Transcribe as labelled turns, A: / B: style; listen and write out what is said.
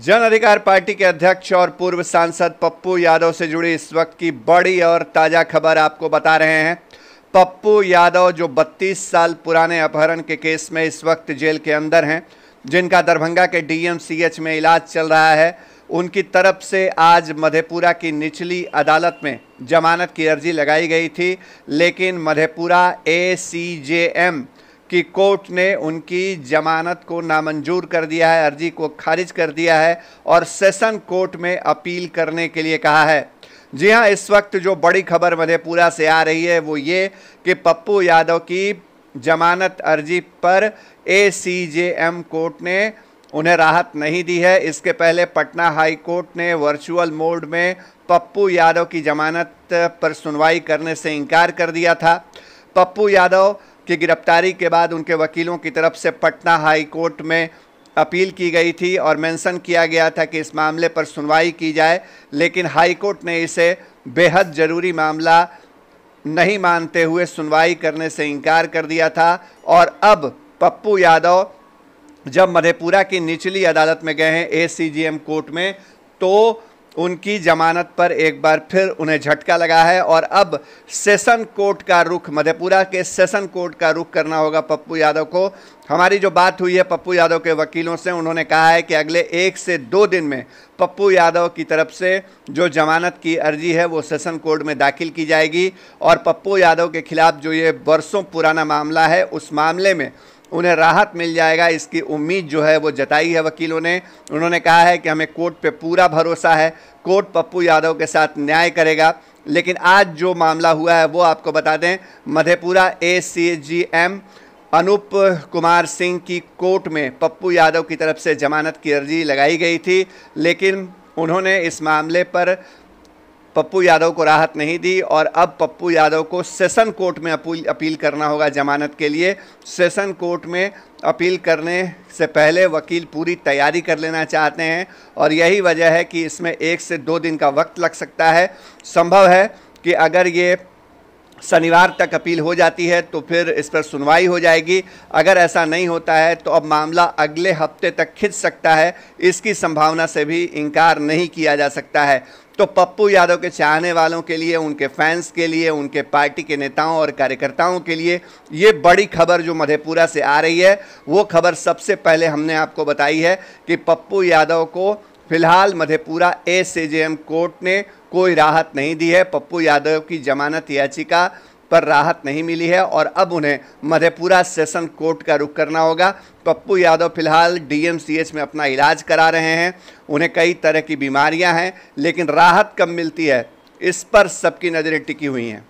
A: जन अधिकार पार्टी के अध्यक्ष और पूर्व सांसद पप्पू यादव से जुड़ी इस वक्त की बड़ी और ताज़ा खबर आपको बता रहे हैं। पप्पू यादव जो 32 साल पुराने अपहरण के केस में इस वक्त जेल के अंदर हैं, जिनका दरभंगा के डीएमसीएच में इलाज चल रहा है, उनकी तरफ़ से आज मधेपुरा की निचली अदालत में जमानत की अर्जी लगाई गई थी, लेकिन मधेपुरा एसीजेएम कि कोर्ट ने उनकी जमानत को नामंजूर कर दिया है, अर्जी को खारिज कर दिया है और सेशन कोर्ट में अपील करने के लिए कहा है। जी हाँ इस वक्त जो बड़ी खबर मधेपुरा से आ रही है वो ये कि पप्पू यादव की जमानत अर्जी पर एसीजेएम कोर्ट ने उन्हें राहत नहीं दी है। इसके पहले पटना हाई कोर्ट ने वर्चुअल मोड में पप्पू यादव की जमानत पर सुनवाई करने से इनकार कर दिया था। पप्पू यादव की गिरफ्तारी के बाद उनके वकीलों की तरफ़ से पटना हाई कोर्ट में अपील की गई थी और मेंशन किया गया था कि इस मामले पर सुनवाई की जाए, लेकिन हाई कोर्ट ने इसे बेहद ज़रूरी मामला नहीं मानते हुए सुनवाई करने से इनकार कर दिया था। और अब पप्पू यादव जब मधेपुरा की निचली अदालत में गए हैं एसीजीएम कोर्ट में तो उनकी जमानत पर एक बार फिर उन्हें झटका लगा है और अब सेशन कोर्ट का रुख, मधेपुरा के सेशन कोर्ट का रुख करना होगा पप्पू यादव को। हमारी जो बात हुई है पप्पू यादव के वकीलों से, उन्होंने कहा है कि अगले एक से दो दिन में पप्पू यादव की तरफ़ से जो जमानत की अर्जी है, वो सेशन कोर्ट में दाखिल की जाएगी और पप्पू यादव के खिलाफ जो ये बरसों पुराना मामला है, उस मामले में उन्हें राहत मिल जाएगा, इसकी उम्मीद जो है वो जताई है वकीलों ने। उन्होंने कहा है कि हमें कोर्ट पे पूरा भरोसा है, कोर्ट पप्पू यादव के साथ न्याय करेगा। लेकिन आज जो मामला हुआ है, वो आपको बता दें, Madhepura A C J M Anoop Kumar Singh की कोर्ट में पप्पू यादव की तरफ़ से जमानत की अर्जी लगाई गई थी। लेकिन उन्होंने इस मामले पर पप्पू यादव को राहत नहीं दी और अब पप्पू यादव को सेशन कोर्ट में अपील अपील करना होगा जमानत के लिए। सेशन कोर्ट में अपील करने से पहले वकील पूरी तैयारी कर लेना चाहते हैं और यही वजह है कि इसमें एक से दो दिन का वक्त लग सकता है। संभव है कि अगर ये शनिवार तक अपील हो जाती है तो फिर इस पर सुनवाई हो जाएगी। अगर ऐसा नहीं होता है तो अब मामला अगले हफ़्ते तक खिंच सकता है। इसकी संभावना से भी इनकार नहीं किया जा सकता है। तो पप्पू यादव के चाहने वालों के लिए, उनके फैंस के लिए, उनके पार्टी के नेताओं और कार्यकर्ताओं के लिए ये बड़ी खबर जो मधेपुरा से आ रही है, वो खबर सबसे पहले हमने आपको बताई है कि पप्पू यादव को फ़िलहाल मधेपुरा ए कोर्ट ने कोई राहत नहीं दी है। पप्पू यादव की जमानत याचिका पर राहत नहीं मिली है और अब उन्हें मधेपुरा सेशन कोर्ट का रुख करना होगा। पप्पू यादव फ़िलहाल डीएमसीएच में अपना इलाज करा रहे हैं। उन्हें कई तरह की बीमारियाँ हैं, लेकिन राहत कम मिलती है, इस पर सबकी नज़रें टिकी हुई हैं।